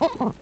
Oh.